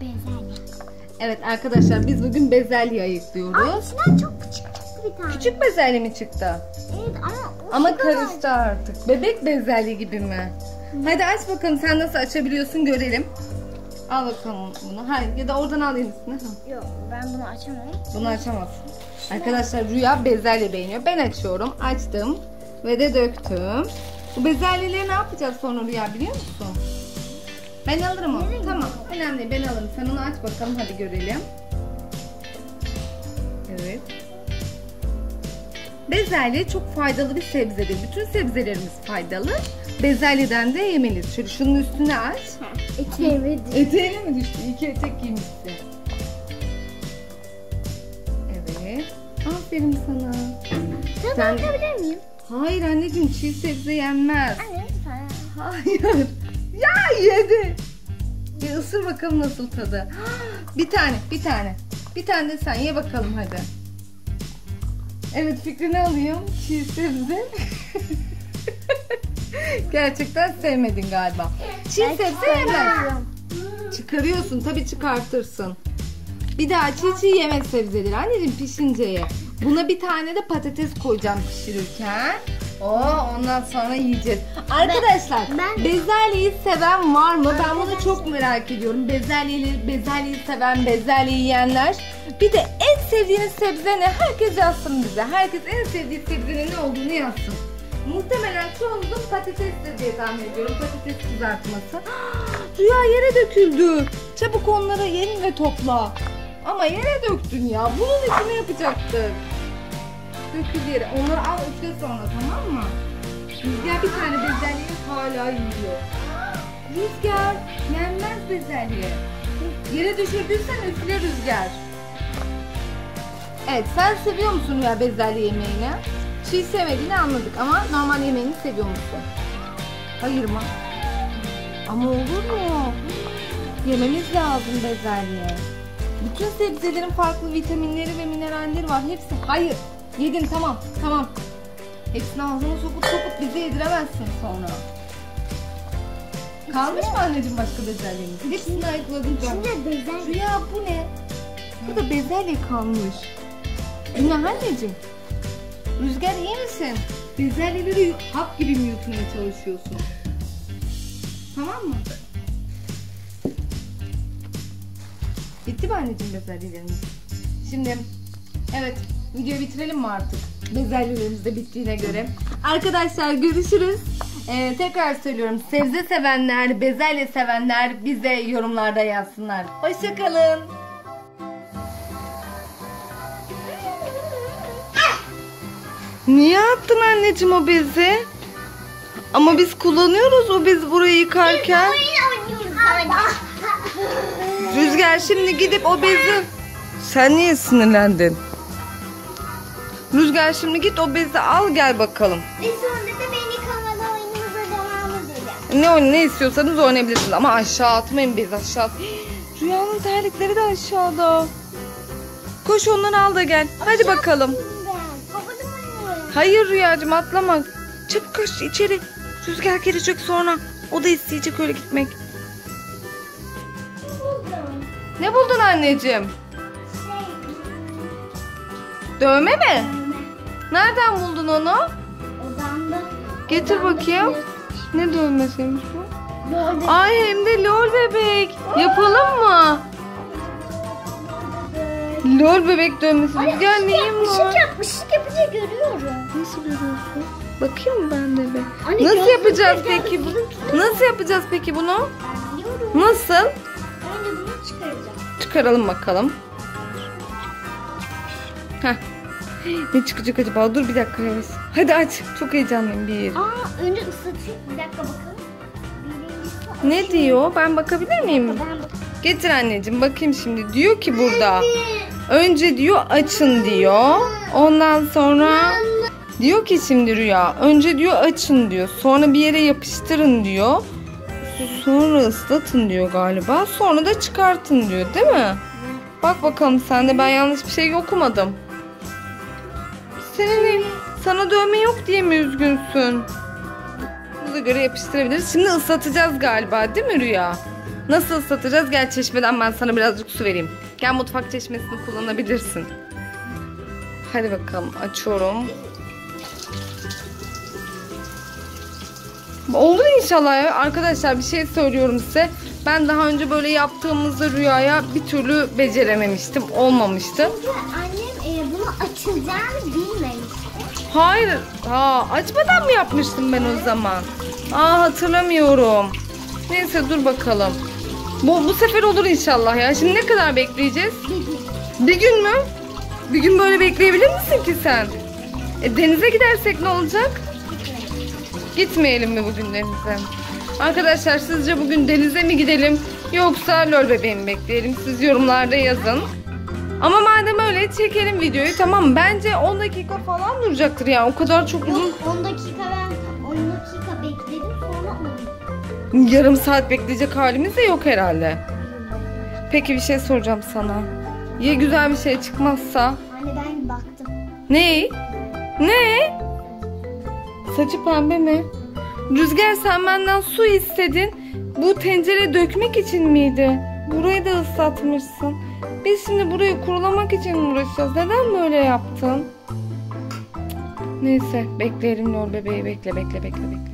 Bezelye. Evet arkadaşlar biz bugün bezelye ayıklıyoruz. Ay içinden çok küçük çıktı bir tane. Küçük bezelye mi çıktı? Evet ama o Ama karıştı artık. Bebek bezelye gibi mi? Hadi aç bakalım sen nasıl açabiliyorsun görelim. Al bakalım bunu. Hayır ya da oradan al yenisini. Ha. Yok ben bunu açamam. Bunu açamazsın. Arkadaşlar Rüya bezelye beğeniyor. Ben açıyorum. Açtım. Ve de döktüm. Bu bezelyeleri ne yapacağız sonra Rüya biliyor musun? Ben alırım onu. Nereye Tamam. Önemli değil. Ben alırım. Sen onu aç bakalım. Hadi görelim. Evet. Bezelye çok faydalı bir sebzedir. Bütün sebzelerimiz faydalı. Bezelyeden de yemeliyiz. Şöyle şunun üstüne aç. Eteğime düştü. Eteğine mi düştü? İki etek giymişsin. Evet. Aferin sana. Sen Sen- bakabilir miyim? Hayır anneciğim çiğ sebze yenmez. Anne lütfen. Hayır. Ya yedi. Bir ısır bakalım nasıl tadı. Bir tane, bir tane. Bir tane de sen ye bakalım hadi. Evet fikrini alayım. Çiğ sebze. Gerçekten sevmedin galiba. Çiğ sebze çıkarıyorum. Çıkarıyorsun tabii çıkartırsın. Bir daha çiğ çiğ yeme sebzeleri. Anneciğim pişince ye. Buna bir tane de patates koyacağım pişirirken. Oo, ondan sonra yiyeceğiz. Arkadaşlar ben- bezelyeyi seven var mı? Ben bunu çok merak ediyorum. Bezelyeyi, bezelyeyi seven, bezelye yiyenler. Bir de en sevdiğiniz sebze ne? Herkes yazsın bize. Herkes en sevdiği sebzenin ne olduğunu yazsın. Muhtemelen çoğunuzun patatestir diye tahmin ediyorum. Patates kızartması. Rüya yere döküldü. Çabuk onları yerin ve topla. Ama yere döktün ya. Bunun için ne yapacaktık? Dökül. Onları al üfle sonra tamam mı? Rüzgar bir tane bezelyeyi hala yiyor. Rüzgar yenmez bezelye. Yere düşürdüysen üfle Rüzgar. Evet sen seviyor musun ya bezelye yemeğini? Çiğ sevmediğini anladık ama normal yemeğini seviyor musun? Hayır mı? Ama olur mu? Yememiz lazım bezelye. Bütün sebzelerin farklı vitaminleri ve mineralleri var. Hepsi hayır. Yedin tamam tamam. Hepsini ağzına sokup sokup bize yediremezsin sonra. Kalmış mı anneciğim başka bezelyemiz? Hepsini ayıkladın canım. İçinde bezelye. Rüya bu ne? Burada bezelye kalmış. Yine anneciğim. Rüzgar iyi misin? Bezelyeleri hap gibi mi yutmaya çalışıyorsun? Tamam mı? Bitti mi anneciğim bezelyelerimiz? Şimdi evet videoyu bitirelim mi artık? Bezelyelerimiz de bittiğine göre. Arkadaşlar görüşürüz. Ee, tekrar söylüyorum. Sebze sevenler, bezelye sevenler bize yorumlarda yazsınlar. Hoşçakalın. Niye attın anneciğim o bezi? Ama biz kullanıyoruz o bez burayı yıkarken. Rüzgar şimdi gidip o bezi... Sen niye sinirlendin? Rüzgar şimdi git o bezi al gel bakalım. Ve sonra da beni kanala oyunumuza devam edelim. Ne oyun ne istiyorsanız oynayabilirsiniz ama aşağı atmayın bezi aşağı. at- Rüyanın terlikleri de aşağıda. Koş onları al da gel. Hadi bakalım. Havada mı? Hayır Rüyacığım atlama. Çabuk koş içeri. Rüzgar gelecek sonra. O da isteyecek öyle gitmek. Buldum. Ne buldun anneciğim? Şey, Dövme mi? Nereden buldun onu? Odamda. Getir odamda bakayım. bir- Ne dövmesiymiş bu? Ay hem de lol bebek. Yapalım mı? Lol bebek dövmesi. Rüzgar neyim Işık var? yap, ışık yapınca görüyorum. Nasıl görüyorsun? Bakayım ben de bir. Anne, Nasıl yapacağız peki bu? Nasıl yapacağız peki bunu? Biliyorum. Nasıl? Önce bunu çıkaracağım. Çıkaralım bakalım. Heh. Ne çıkacak acaba? Dur bir dakika yavaş. Hadi aç. Çok heyecanlıyım bir. Aa, önce ıslatayım. Bir dakika bakalım. Birincisi Ne diyor? Ben bakabilir miyim? Ben bak- Getir anneciğim bakayım şimdi. Diyor ki burada. Önce diyor açın diyor. Ondan sonra diyor ki şimdi Rüya. Önce diyor açın diyor. Sonra bir yere yapıştırın diyor. Sonra ıslatın diyor galiba. Sonra da çıkartın diyor değil mi? Bak bakalım sen de ben yanlış bir şey okumadım. Senin sana dövme yok diye mi üzgünsün? Buna göre yapıştırabiliriz. Şimdi ıslatacağız galiba değil mi Rüya? Nasıl ıslatacağız? Gel çeşmeden ben sana birazcık su vereyim. Gel mutfak çeşmesini kullanabilirsin. Hadi bakalım açıyorum. Olur inşallah ya. Arkadaşlar bir şey söylüyorum size. Ben daha önce böyle yaptığımızda rüyaya bir türlü becerememiştim. Olmamıştı. E, bunu açılacağını bilmemişti. Hayır. Ha, açmadan mı yapmıştım ben o zaman? Aa hatırlamıyorum. Neyse dur bakalım. Bu, bu sefer olur inşallah ya. Şimdi ne kadar bekleyeceğiz? Bir gün. Bir gün mü? Bir gün böyle bekleyebilir misin ki sen? E, denize gidersek ne olacak? Gitmeyelim mi bugün denize? Arkadaşlar sizce bugün denize mi gidelim yoksa lol bebeği mi bekleyelim? Siz yorumlarda yazın. Ama madem öyle çekelim videoyu tamam? Bence 10 dakika falan duracaktır ya. O kadar çok uzun. Yok 10 dakika ben 10 dakika bekledim sonra. Yarım saat bekleyecek halimiz de yok herhalde. Peki bir şey soracağım sana. Ya güzel bir şey çıkmazsa? Anne ben baktım. Ne? Ne? Saçı pembe mi? Rüzgar sen benden su istedin. Bu tencere dökmek için miydi? Burayı da ıslatmışsın. Biz şimdi burayı kurulamak için uğraşacağız? Neden böyle yaptın? Neyse bekleyelim Lor bebeği bekle bekle bekle bekle.